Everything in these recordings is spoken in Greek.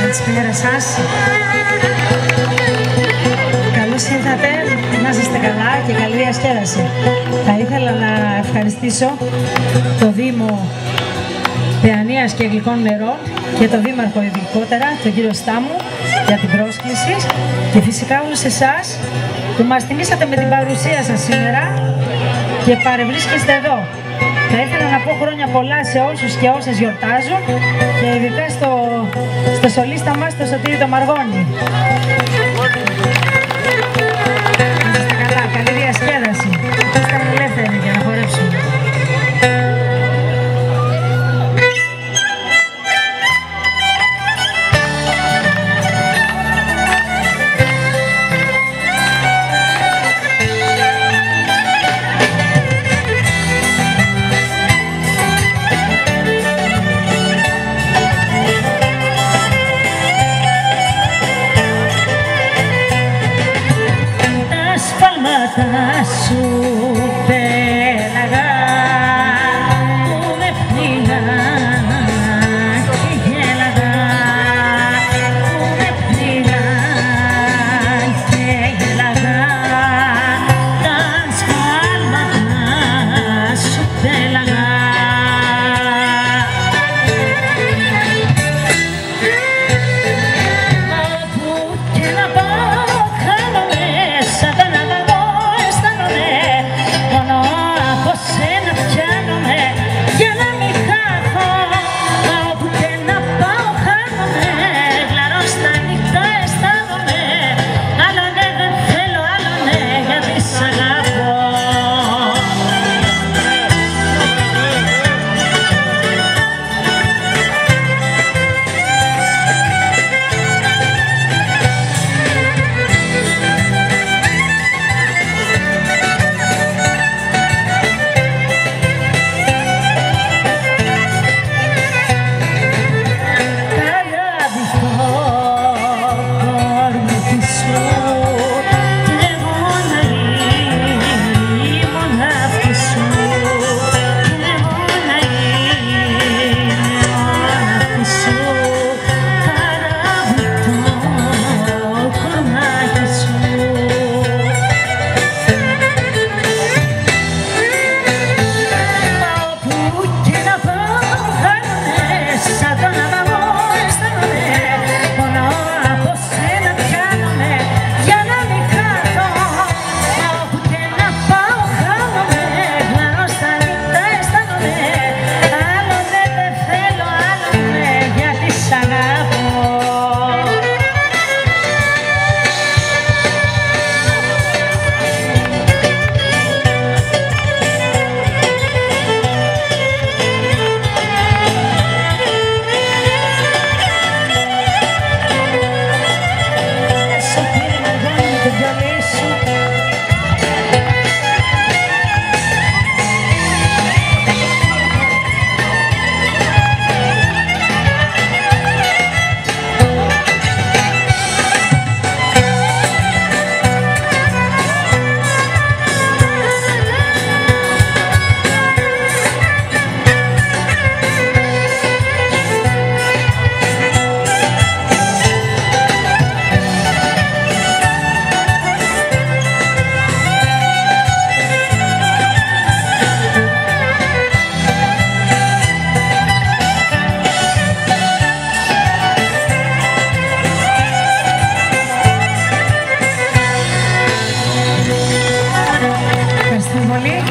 Καλησπέρα σας. Καλώς ήρθατε, να είστε καλά και καλή διασκέδαση. Θα ήθελα να ευχαριστήσω το Δήμο Θεανίας και Γλυκών Νερών και το Δήμαρχο ειδικότερα, τον κύριο Στάμου, για την πρόσκληση και φυσικά όλους εσάς που μας τιμήσατε με την παρουσία σας σήμερα και παρευρίσκεστε εδώ. Θα ήθελα να πω χρόνια πολλά σε όσους και όσες γιορτάζουν και ειδικά στο, στο σολίστα μας, το Σωτήρι το Μαργόνι. faço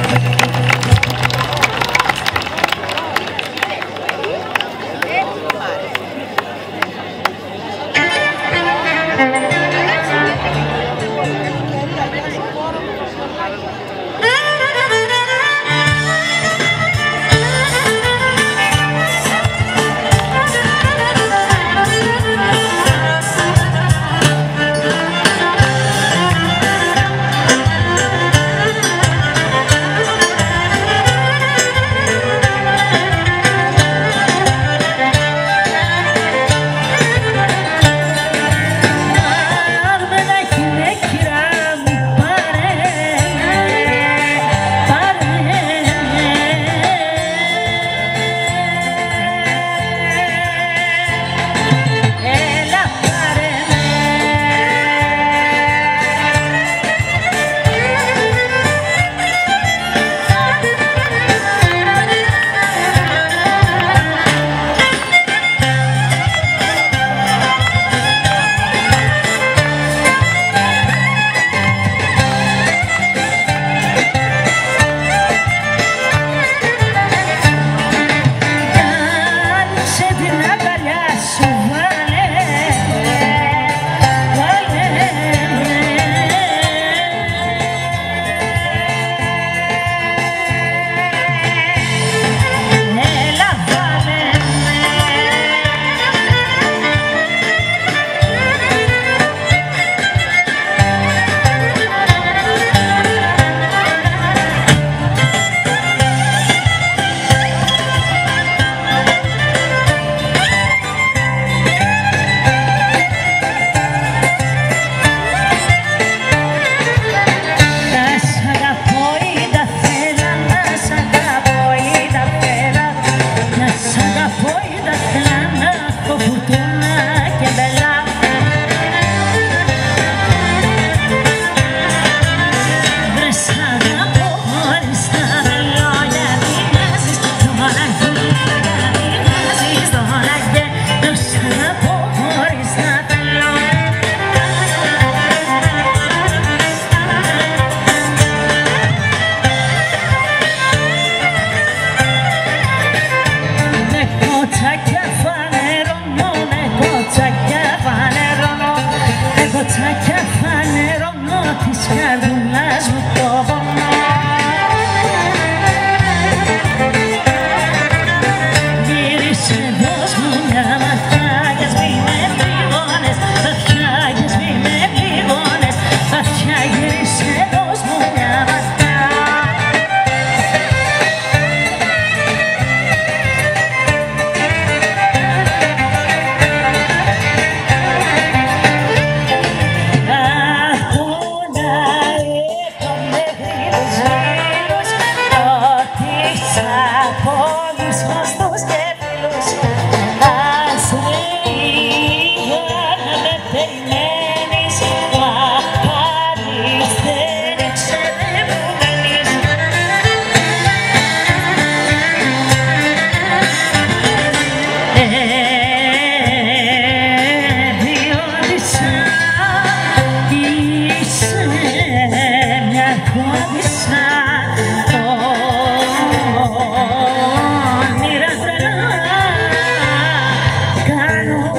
Obrigado.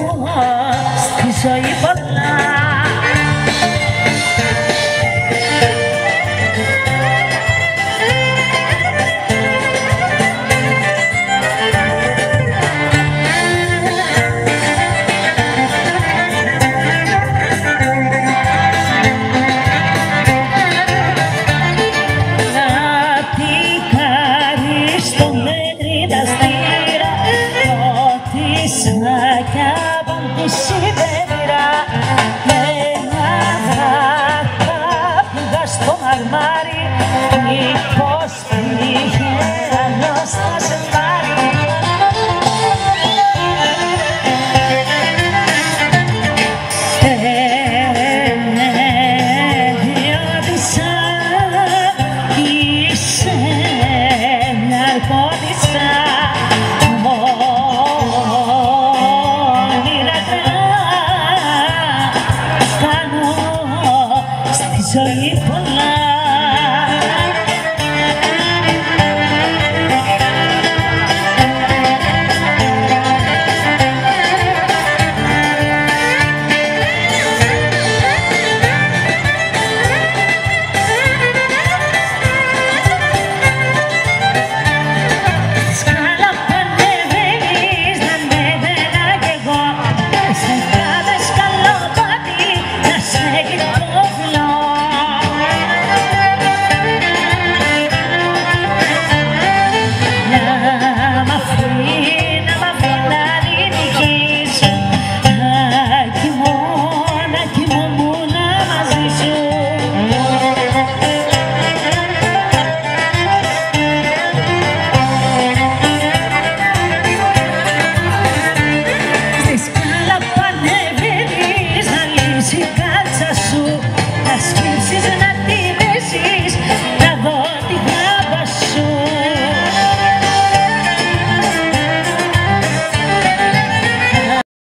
olmaz Kış ayı patlar